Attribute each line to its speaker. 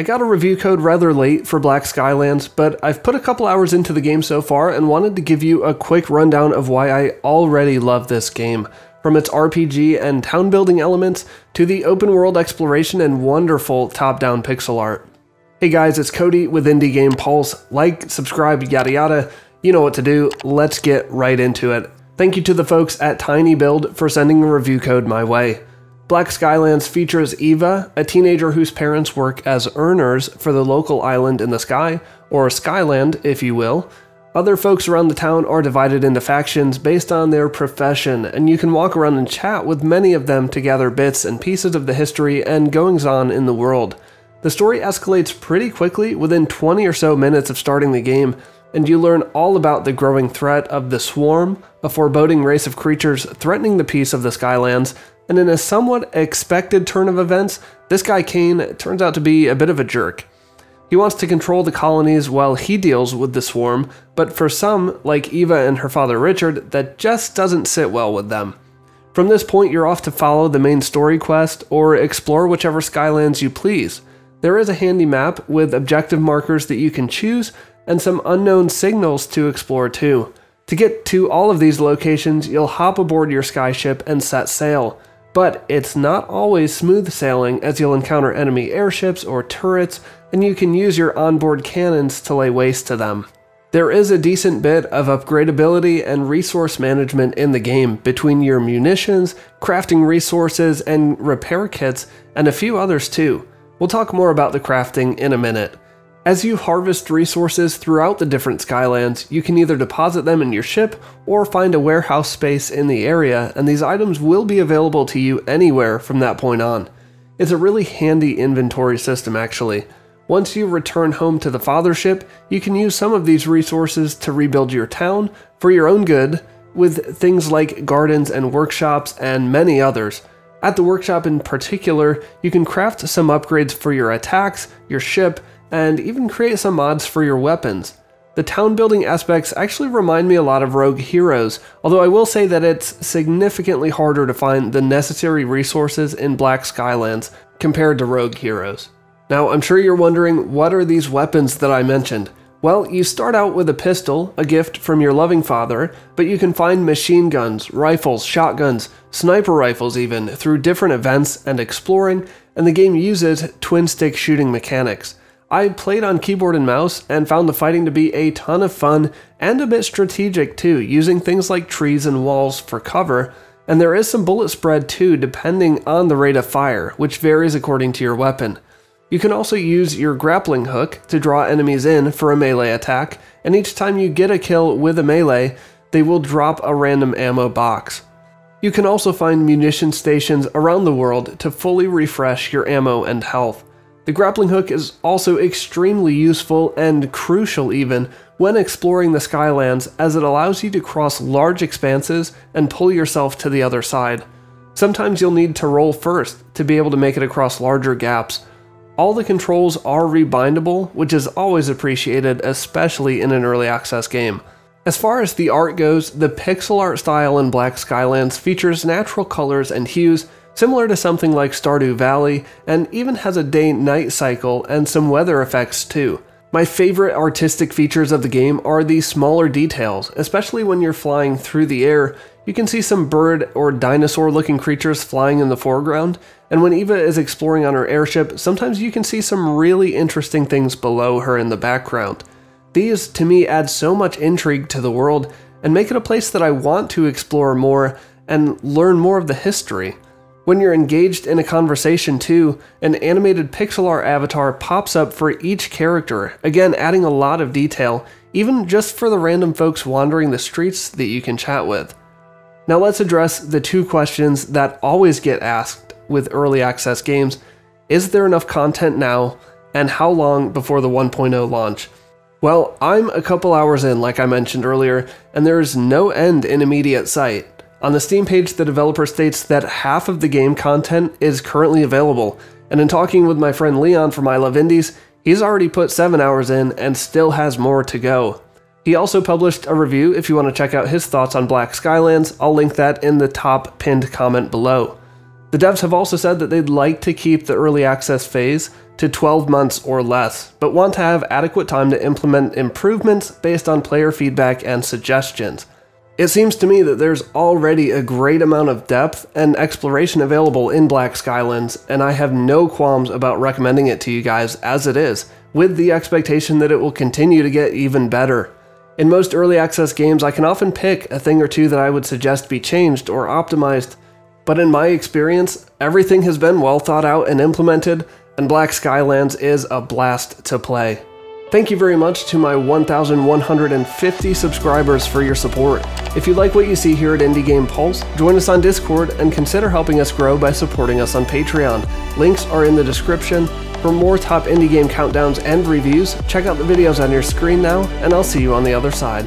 Speaker 1: I got a review code rather late for Black Skylands, but I've put a couple hours into the game so far and wanted to give you a quick rundown of why I already love this game. From its RPG and town building elements to the open world exploration and wonderful top down pixel art. Hey guys, it's Cody with Indie Game Pulse. Like, subscribe, yada yada. You know what to do. Let's get right into it. Thank you to the folks at tinyBuild for sending a review code my way. Black Skylands features Eva, a teenager whose parents work as earners for the local island in the sky, or Skyland, if you will. Other folks around the town are divided into factions based on their profession, and you can walk around and chat with many of them to gather bits and pieces of the history and goings on in the world. The story escalates pretty quickly within 20 or so minutes of starting the game, and you learn all about the growing threat of the Swarm, a foreboding race of creatures threatening the peace of the Skylands, and in a somewhat expected turn of events, this guy Kane turns out to be a bit of a jerk. He wants to control the colonies while he deals with the swarm, but for some, like Eva and her father Richard, that just doesn't sit well with them. From this point, you're off to follow the main story quest or explore whichever Skylands you please. There is a handy map with objective markers that you can choose and some unknown signals to explore too. To get to all of these locations, you'll hop aboard your skyship and set sail but it's not always smooth sailing as you'll encounter enemy airships or turrets, and you can use your onboard cannons to lay waste to them. There is a decent bit of upgradability and resource management in the game between your munitions, crafting resources, and repair kits, and a few others too. We'll talk more about the crafting in a minute. As you harvest resources throughout the different Skylands, you can either deposit them in your ship or find a warehouse space in the area, and these items will be available to you anywhere from that point on. It's a really handy inventory system, actually. Once you return home to the fathership, you can use some of these resources to rebuild your town for your own good, with things like gardens and workshops and many others. At the workshop in particular, you can craft some upgrades for your attacks, your ship, and even create some mods for your weapons. The town building aspects actually remind me a lot of Rogue Heroes, although I will say that it's significantly harder to find the necessary resources in Black Skylands compared to Rogue Heroes. Now, I'm sure you're wondering what are these weapons that I mentioned? Well, you start out with a pistol, a gift from your loving father, but you can find machine guns, rifles, shotguns, sniper rifles even, through different events and exploring, and the game uses twin stick shooting mechanics. I played on keyboard and mouse and found the fighting to be a ton of fun and a bit strategic too, using things like trees and walls for cover. And there is some bullet spread too, depending on the rate of fire, which varies according to your weapon. You can also use your grappling hook to draw enemies in for a melee attack, and each time you get a kill with a melee, they will drop a random ammo box. You can also find munition stations around the world to fully refresh your ammo and health. The grappling hook is also extremely useful and crucial even when exploring the Skylands as it allows you to cross large expanses and pull yourself to the other side. Sometimes you'll need to roll first to be able to make it across larger gaps. All the controls are rebindable, which is always appreciated, especially in an early access game. As far as the art goes, the pixel art style in Black Skylands features natural colors and hues similar to something like Stardew Valley, and even has a day night cycle and some weather effects too. My favorite artistic features of the game are the smaller details, especially when you're flying through the air. You can see some bird or dinosaur looking creatures flying in the foreground, and when Eva is exploring on her airship, sometimes you can see some really interesting things below her in the background. These, to me, add so much intrigue to the world and make it a place that I want to explore more and learn more of the history. When you're engaged in a conversation, too, an animated pixel art avatar pops up for each character, again, adding a lot of detail, even just for the random folks wandering the streets that you can chat with. Now, let's address the two questions that always get asked with early access games Is there enough content now, and how long before the 1.0 launch? Well, I'm a couple hours in, like I mentioned earlier, and there's no end in immediate sight. On the Steam page, the developer states that half of the game content is currently available, and in talking with my friend Leon from I Love Indies, he's already put 7 hours in and still has more to go. He also published a review if you want to check out his thoughts on Black Skylands, I'll link that in the top pinned comment below. The devs have also said that they'd like to keep the early access phase to 12 months or less, but want to have adequate time to implement improvements based on player feedback and suggestions. It seems to me that there's already a great amount of depth and exploration available in Black Skylands, and I have no qualms about recommending it to you guys as it is, with the expectation that it will continue to get even better. In most early access games, I can often pick a thing or two that I would suggest be changed or optimized, but in my experience, everything has been well thought out and implemented, and Black Skylands is a blast to play. Thank you very much to my 1,150 subscribers for your support. If you like what you see here at Indie Game Pulse, join us on Discord and consider helping us grow by supporting us on Patreon. Links are in the description. For more top indie game countdowns and reviews, check out the videos on your screen now, and I'll see you on the other side.